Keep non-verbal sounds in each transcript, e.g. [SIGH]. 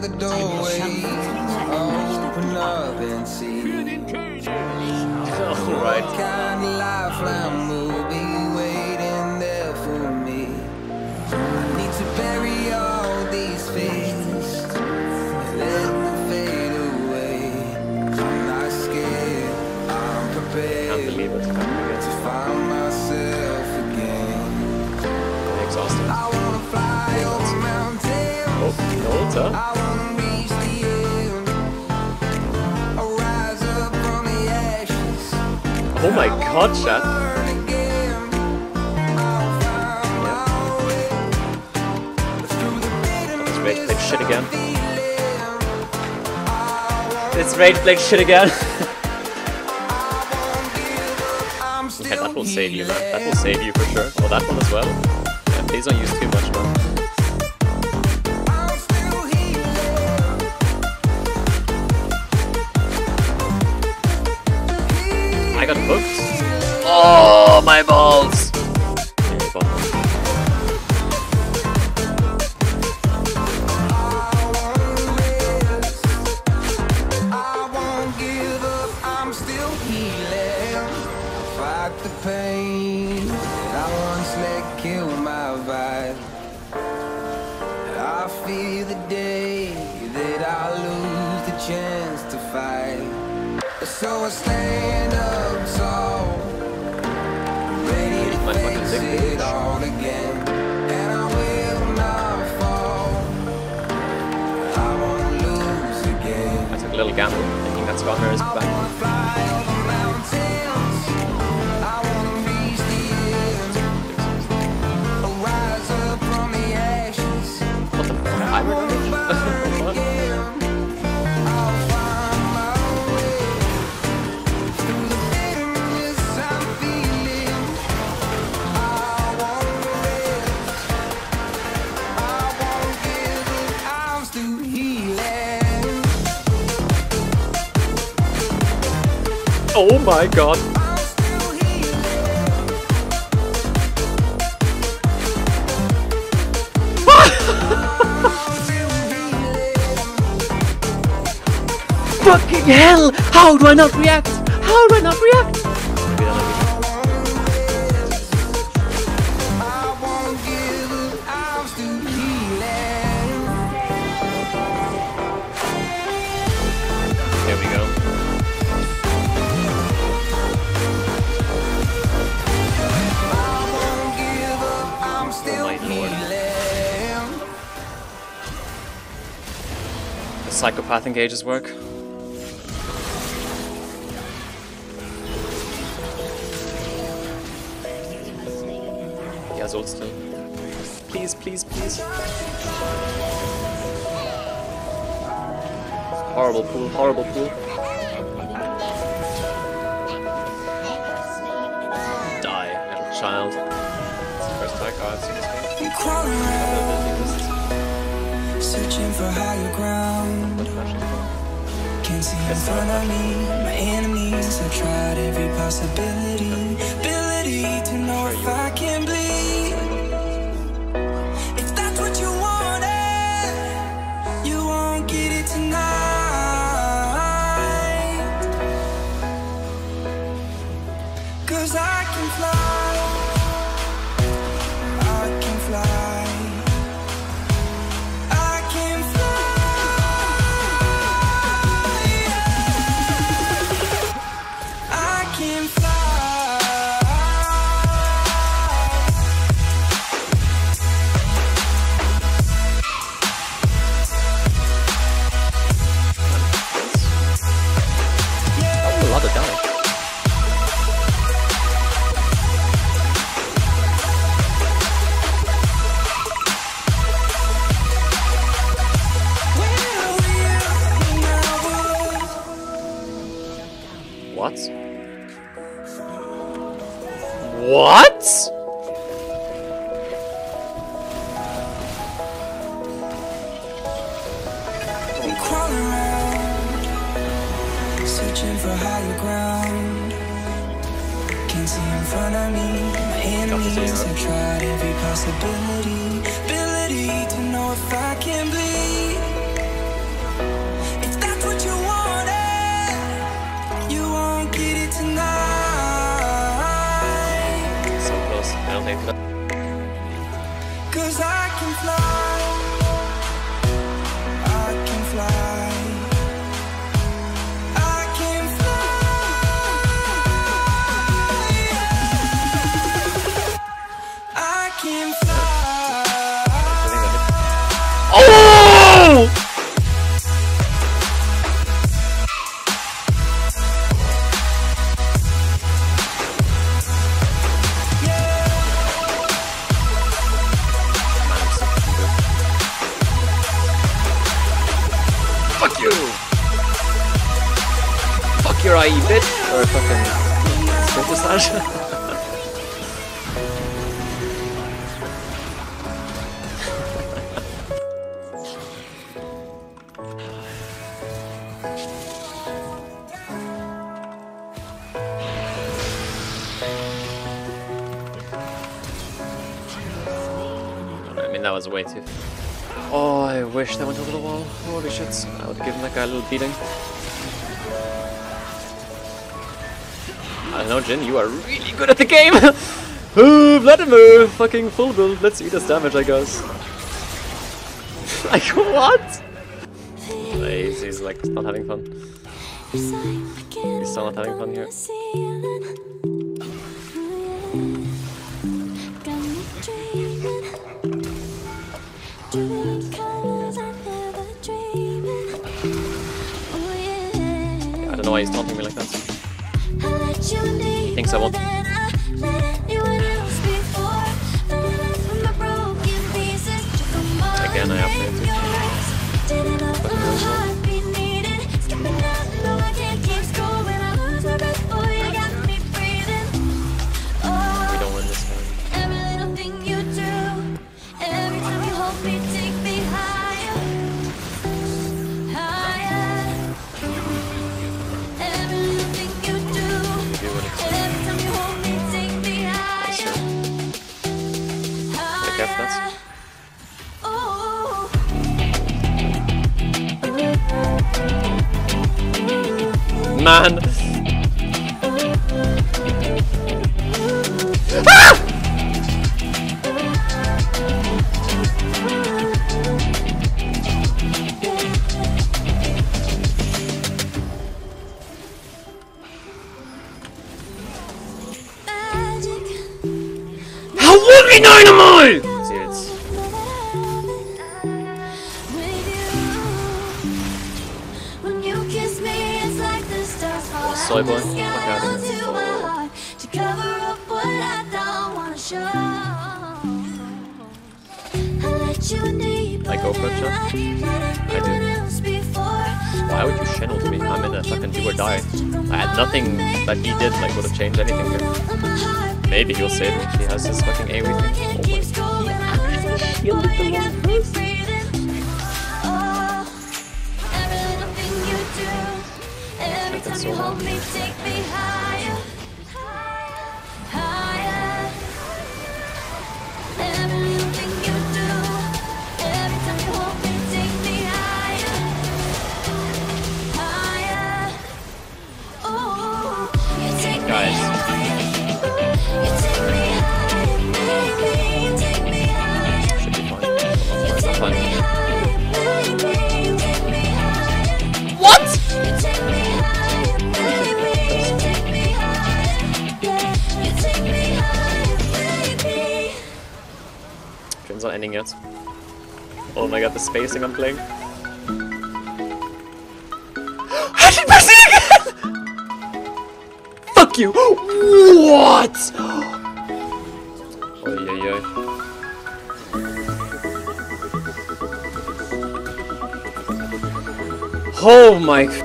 the doorway. Open up and see. Alright. What Oh my god, chat. Burn again. I'll find my way through the It's rage blade shit again. It's rage blade shit again. [LAUGHS] Okay, that will save you, man. That will save you for sure. Oh, that one as well. Yeah, please don't use too much, man. Lose the chance to fight. So I stand up it all again. And I will not fall. I won't lose again. I took a little gamble, thinking that Skarner is I back. Oh my god. I'm still healing. Fucking hell! How do I not react? How do I not react? Psychopath engages work. Ult still. Please, please, please. Horrible pool, horrible pool. Die, little child. First time I've seen this game. Searching for higher ground. In front of me, my enemies. have tried every possibility, What? I'm crawling around, searching for higher ground. Can't see in front of me. My enemies have tried every possibility, ability to know if I can Cause I can fly. Fuck your IE bitch! Or fucking Super Slash. [LAUGHS] I mean, that was way too. Oh, I wish that went over the wall. Holy shit. I would have given that guy a little beating. I know, Jhin, you are really good at the game! oh, [LAUGHS] [LAUGHS] Vladimir! Fucking full build. Let's eat this damage, I guess. [LAUGHS] like, what? He's, he's like not having fun. He's still not having fun here. I don't know why he's taunting me like that. Thinks I won't. Man! Magic. How would we dynamite? I let you deep, I go for it, I do. Why would you channel to me? I'm in a fucking do or die. I had nothing that he did like would have changed anything here. Maybe he'll save me. He has his fucking AoE thing. Oh my Shielded the one person. Every little thing you do, every That's time so you Oh god, the spacing I'm playing. [GASPS] I should press it again! [LAUGHS] Fuck you! What? Oy, oy, oy. Oh my... He's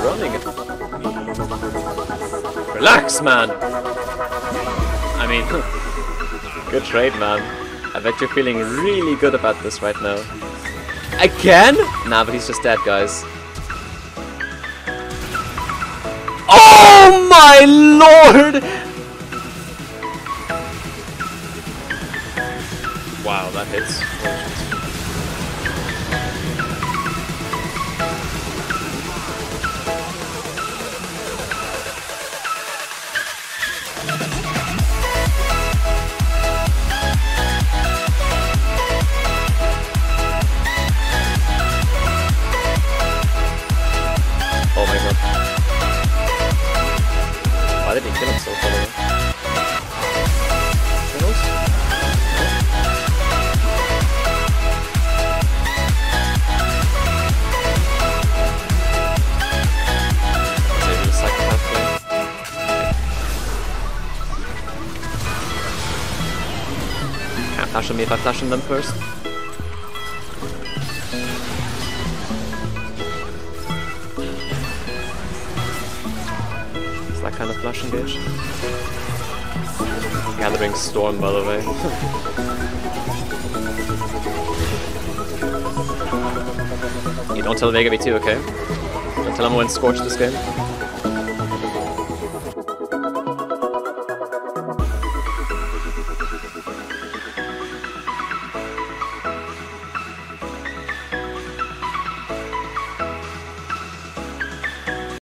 running. Relax, man! I mean, [LAUGHS] good trade, man. I bet you're feeling really good about this right now. Again? Nah, but he's just dead, guys. Oh my lord! Wow, that hits. Flash on me if I flash on them first. Is that kind of flash engage? Gathering Storm, by the way. you don't tell Vega V2, okay? Don't tell him when Scorch this game.